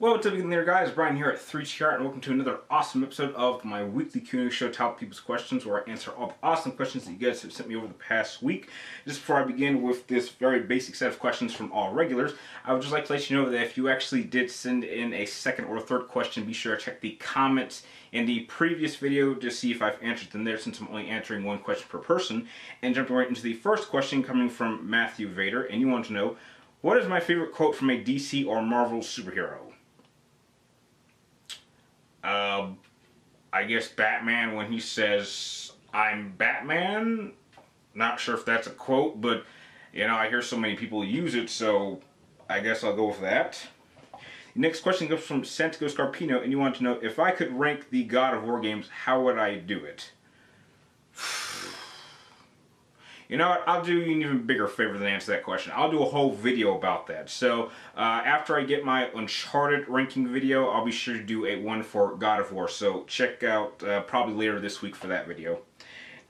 what's up there guys, Brian here at 3TR and welcome to another awesome episode of my weekly Q&A show, Top People's Questions, where I answer all the awesome questions that you guys have sent me over the past week. Just before I begin with this very basic set of questions from all regulars, I would just like to let you know that if you actually did send in a second or third question, be sure to check the comments in the previous video to see if I've answered them there since I'm only answering one question per person. And jumping right into the first question coming from Matthew Vader, and you want to know, what is my favorite quote from a DC or Marvel superhero? Uh, I guess Batman when he says, I'm Batman. Not sure if that's a quote, but, you know, I hear so many people use it, so I guess I'll go with that. Next question comes from Santiago Scarpino, and you want to know, if I could rank the God of War games, how would I do it? You know what? I'll do you an even bigger favor than answer that question. I'll do a whole video about that. So uh, after I get my Uncharted ranking video, I'll be sure to do a one for God of War. So check out uh, probably later this week for that video.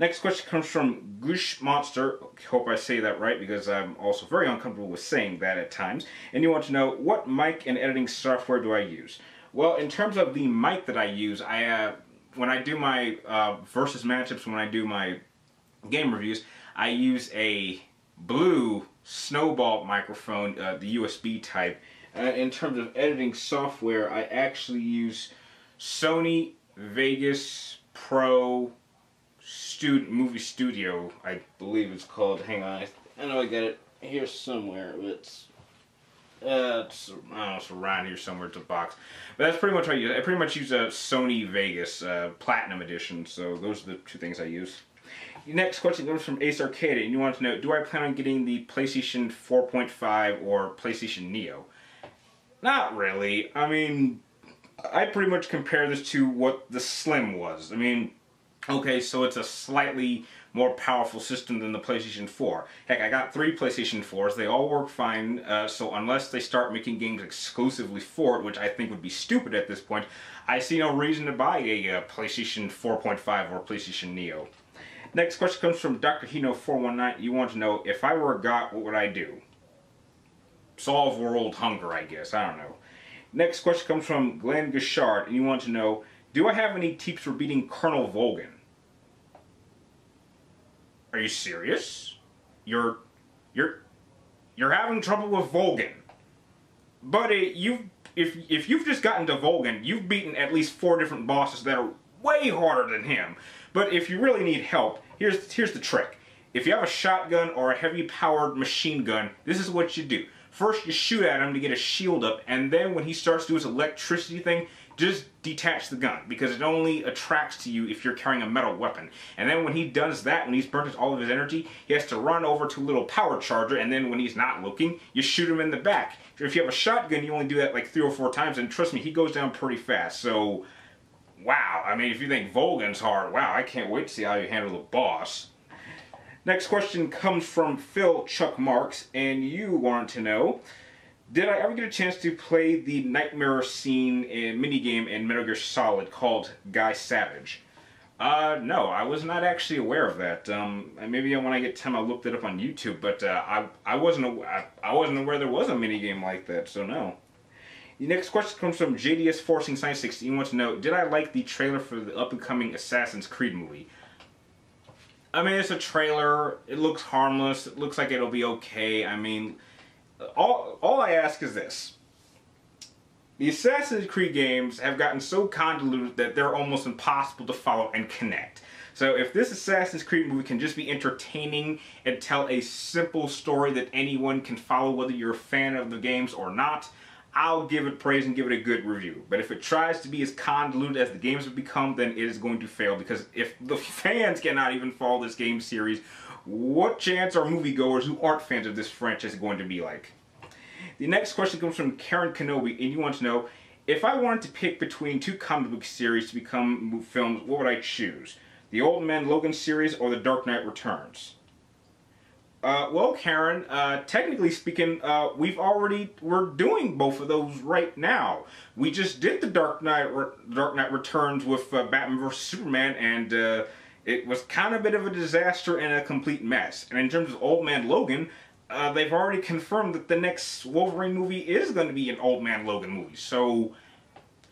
Next question comes from Gush Monster. Hope I say that right because I'm also very uncomfortable with saying that at times. And you want to know what mic and editing software do I use? Well, in terms of the mic that I use, I uh, when I do my uh, versus matchups, when I do my game reviews, I use a blue snowball microphone, uh, the USB type. Uh, in terms of editing software, I actually use Sony Vegas Pro Student Movie Studio, I believe it's called. Hang on, I know I got it here somewhere. It's uh, it's, I don't know, it's around here somewhere. It's a box. But that's pretty much what I use. I pretty much use a Sony Vegas uh, Platinum Edition. So those are the two things I use. Next question comes from Ace Arcade, and you want to know, do I plan on getting the PlayStation 4.5 or PlayStation Neo? Not really. I mean, I pretty much compare this to what the Slim was. I mean, okay, so it's a slightly more powerful system than the PlayStation 4. Heck, I got three PlayStation 4s. They all work fine, uh, so unless they start making games exclusively for it, which I think would be stupid at this point, I see no reason to buy a uh, PlayStation 4.5 or PlayStation Neo. Next question comes from Dr. Hino419. You want to know, if I were a god, what would I do? Solve world hunger, I guess. I don't know. Next question comes from Glenn Gashard, and you want to know, do I have any tips for beating Colonel Volgin? Are you serious? You're, you're, you're having trouble with Volgin. Buddy, you if if you've just gotten to Volgin, you've beaten at least four different bosses that are way harder than him. But if you really need help, here's, here's the trick. If you have a shotgun or a heavy powered machine gun, this is what you do. First you shoot at him to get a shield up, and then when he starts to do his electricity thing, just detach the gun because it only attracts to you if you're carrying a metal weapon. And then when he does that, when he's burnt all of his energy, he has to run over to a little power charger and then when he's not looking, you shoot him in the back. If you have a shotgun, you only do that like three or four times and trust me, he goes down pretty fast. So wow, I mean, if you think Volgin's hard, wow, I can't wait to see how you handle the boss. Next question comes from Phil Chuck Marks, and you want to know, did I ever get a chance to play the Nightmare scene in minigame in Metal Gear Solid called Guy Savage? Uh, no, I was not actually aware of that. Um, maybe when I get time I'll look that up on YouTube, but uh, I, I, wasn't, I, I wasn't aware there was a minigame like that, so no. The next question comes from JDS Forcing Science 16. He wants to know, did I like the trailer for the up-and-coming Assassin's Creed movie? I mean, it's a trailer. It looks harmless. It looks like it'll be okay. I mean, all, all I ask is this. The Assassin's Creed games have gotten so convoluted that they're almost impossible to follow and connect. So if this Assassin's Creed movie can just be entertaining and tell a simple story that anyone can follow whether you're a fan of the games or not, I'll give it praise and give it a good review. But if it tries to be as convoluted as the games have become, then it is going to fail. Because if the fans cannot even follow this game series, what chance are moviegoers who aren't fans of this franchise going to be like? The next question comes from Karen Kenobi, and you want to know, if I wanted to pick between two comic book series to become films, what would I choose? The Old Man Logan series or The Dark Knight Returns? Uh, well, Karen, uh, technically speaking, uh, we've already, we're doing both of those right now. We just did the Dark Knight, Dark Knight Returns with uh, Batman vs. Superman, and uh, it was kind of a bit of a disaster and a complete mess. And in terms of Old Man Logan, uh, they've already confirmed that the next Wolverine movie is going to be an Old Man Logan movie. So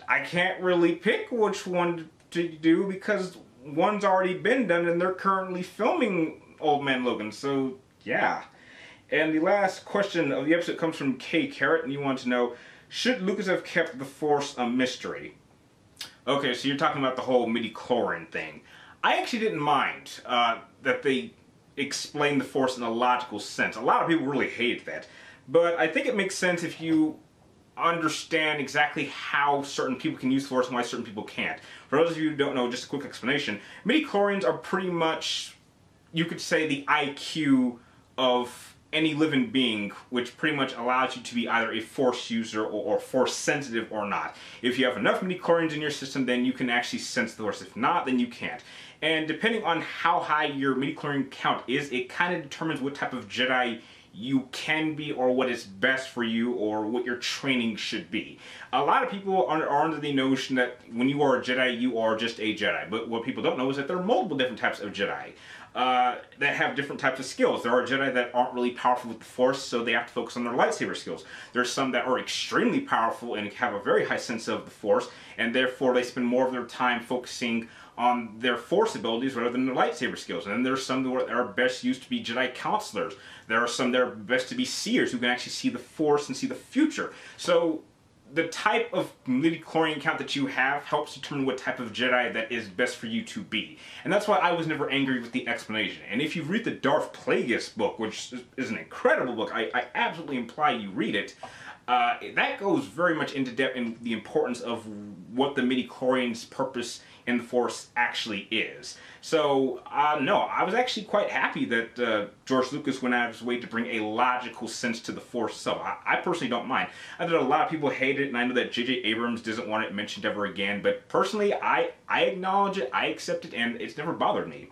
I can't really pick which one to do because one's already been done and they're currently filming Old Man Logan. So yeah. And the last question of the episode comes from K Carrot, and you want to know should Lucas have kept the Force a mystery? Okay, so you're talking about the whole midi-chlorian thing. I actually didn't mind uh, that they explained the Force in a logical sense. A lot of people really hated that. But I think it makes sense if you understand exactly how certain people can use the Force and why certain people can't. For those of you who don't know, just a quick explanation. Midi-chlorians are pretty much, you could say, the IQ of any living being, which pretty much allows you to be either a force user or, or force sensitive or not. If you have enough midi-chlorians in your system, then you can actually sense the force. If not, then you can't. And depending on how high your midi-chlorian count is, it kind of determines what type of Jedi you can be or what is best for you or what your training should be. A lot of people are, are, under the notion that when you are a Jedi, you are just a Jedi. But what people don't know is that there are multiple different types of Jedi uh, that have different types of skills. There are Jedi that aren't really powerful with the Force, so they have to focus on their lightsaber skills. There's some that are extremely powerful and have a very high sense of the Force, and therefore they spend more of their time focusing on their Force abilities rather than their lightsaber skills. And then there's some that are best used to be Jedi counselors. There are some that are best to be seers who can actually see the Force and see the future. So the type of midi-chlorian count that you have helps determine what type of Jedi that is best for you to be. And that's why I was never angry with the explanation. And if you read the Darth Plagueis book, which is an incredible book, I, I absolutely imply you read it, uh, that goes very much into depth in the importance of what the midi-chlorian's purpose in the Force actually is. So, uh, no, I was actually quite happy that uh, George Lucas went out of his way to bring a logical sense to the Force itself. I, I personally don't mind. I know a lot of people hate it, and I know that J.J. Abrams doesn't want it mentioned ever again, but personally, I, I acknowledge it, I accept it, and it's never bothered me.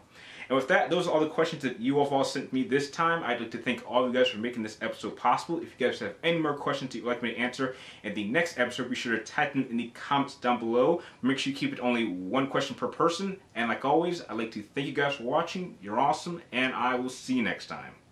And with that, those are all the questions that you have all sent me this time. I'd like to thank all of you guys for making this episode possible. If you guys have any more questions that you'd like me to answer in the next episode, be sure to type them in the comments down below. Make sure you keep it only one question per person. And like always, I'd like to thank you guys for watching. You're awesome, and I will see you next time.